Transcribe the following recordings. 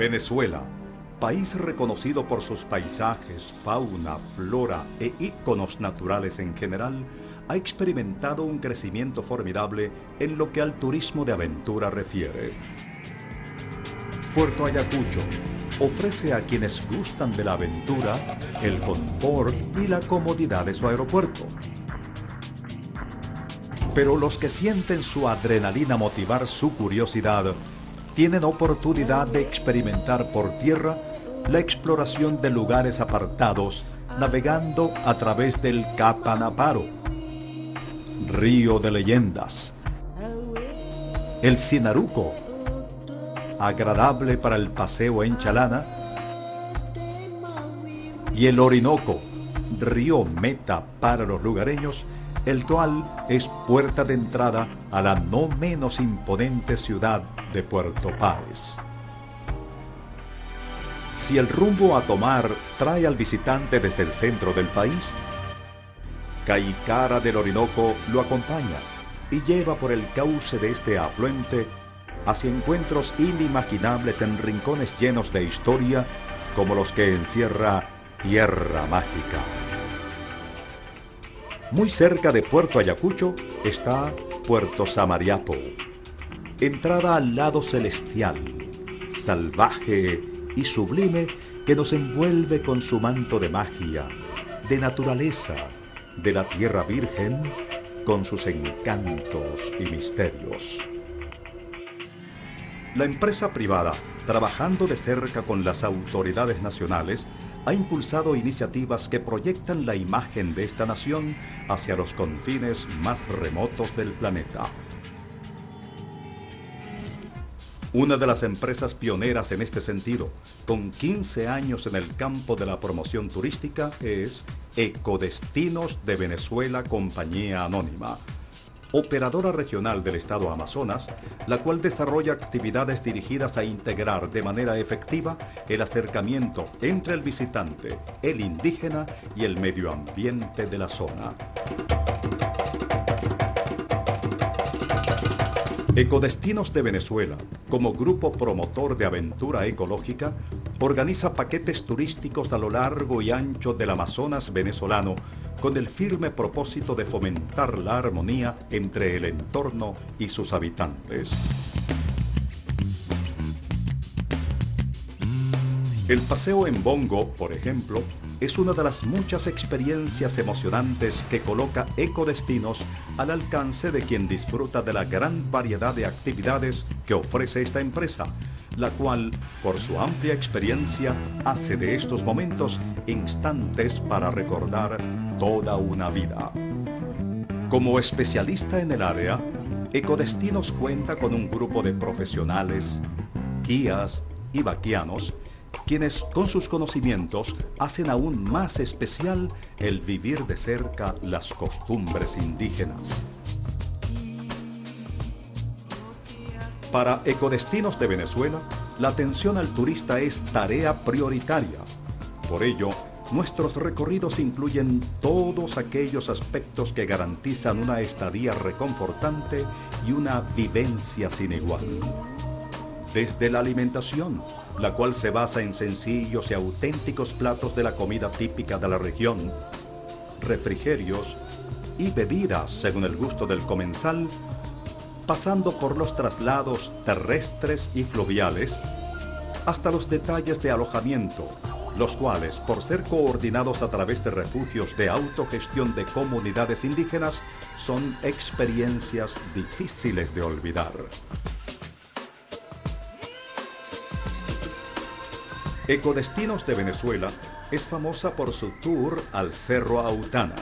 Venezuela, país reconocido por sus paisajes, fauna, flora e íconos naturales en general, ha experimentado un crecimiento formidable en lo que al turismo de aventura refiere. Puerto Ayacucho ofrece a quienes gustan de la aventura el confort y la comodidad de su aeropuerto. Pero los que sienten su adrenalina motivar su curiosidad tienen oportunidad de experimentar por tierra la exploración de lugares apartados navegando a través del Capanaparo, río de leyendas, el Sinaruco, agradable para el paseo en Chalana, y el Orinoco, río meta para los lugareños, el cual es puerta de entrada a la no menos imponente ciudad de Puerto Páez. Si el rumbo a tomar trae al visitante desde el centro del país, Caicara del Orinoco lo acompaña y lleva por el cauce de este afluente hacia encuentros inimaginables en rincones llenos de historia como los que encierra Tierra Mágica. Muy cerca de Puerto Ayacucho está Puerto Samariapo, entrada al lado celestial, salvaje y sublime que nos envuelve con su manto de magia, de naturaleza, de la tierra virgen, con sus encantos y misterios. La empresa privada, trabajando de cerca con las autoridades nacionales, ha impulsado iniciativas que proyectan la imagen de esta nación hacia los confines más remotos del planeta. Una de las empresas pioneras en este sentido, con 15 años en el campo de la promoción turística, es Ecodestinos de Venezuela Compañía Anónima, operadora regional del estado Amazonas, la cual desarrolla actividades dirigidas a integrar de manera efectiva el acercamiento entre el visitante, el indígena y el medio ambiente de la zona. Ecodestinos de Venezuela, como grupo promotor de aventura ecológica, organiza paquetes turísticos a lo largo y ancho del Amazonas venezolano con el firme propósito de fomentar la armonía entre el entorno y sus habitantes. El paseo en Bongo, por ejemplo, es una de las muchas experiencias emocionantes que coloca Ecodestinos al alcance de quien disfruta de la gran variedad de actividades que ofrece esta empresa, la cual, por su amplia experiencia, hace de estos momentos instantes para recordar toda una vida. Como especialista en el área, Ecodestinos cuenta con un grupo de profesionales, guías y vaquianos, quienes con sus conocimientos hacen aún más especial el vivir de cerca las costumbres indígenas. Para Ecodestinos de Venezuela, la atención al turista es tarea prioritaria. Por ello, Nuestros recorridos incluyen todos aquellos aspectos que garantizan una estadía reconfortante y una vivencia sin igual. Desde la alimentación, la cual se basa en sencillos y auténticos platos de la comida típica de la región, refrigerios y bebidas según el gusto del comensal, pasando por los traslados terrestres y fluviales, hasta los detalles de alojamiento, los cuales, por ser coordinados a través de refugios de autogestión de comunidades indígenas, son experiencias difíciles de olvidar. Ecodestinos de Venezuela es famosa por su tour al Cerro Autana.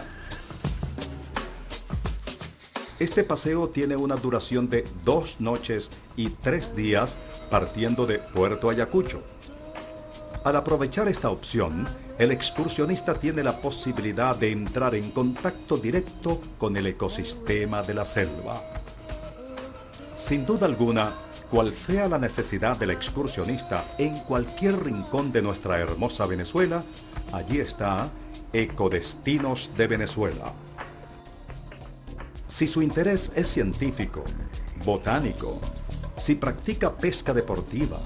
Este paseo tiene una duración de dos noches y tres días partiendo de Puerto Ayacucho al aprovechar esta opción, el excursionista tiene la posibilidad de entrar en contacto directo con el ecosistema de la selva. Sin duda alguna, cual sea la necesidad del excursionista en cualquier rincón de nuestra hermosa Venezuela, allí está Ecodestinos de Venezuela. Si su interés es científico, botánico, si practica pesca deportiva,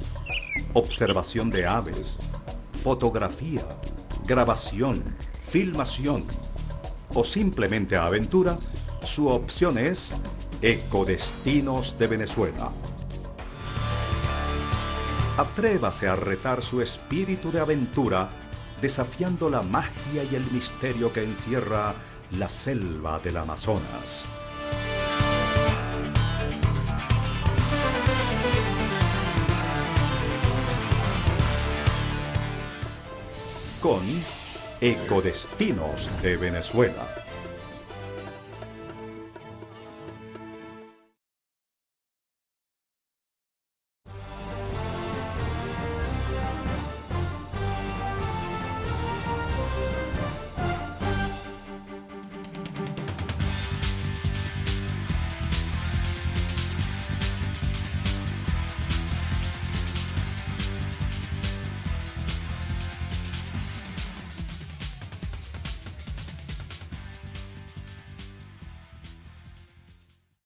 observación de aves, fotografía, grabación, filmación o simplemente aventura, su opción es Ecodestinos de Venezuela. Atrévase a retar su espíritu de aventura desafiando la magia y el misterio que encierra la selva del Amazonas. Con Ecodestinos de Venezuela.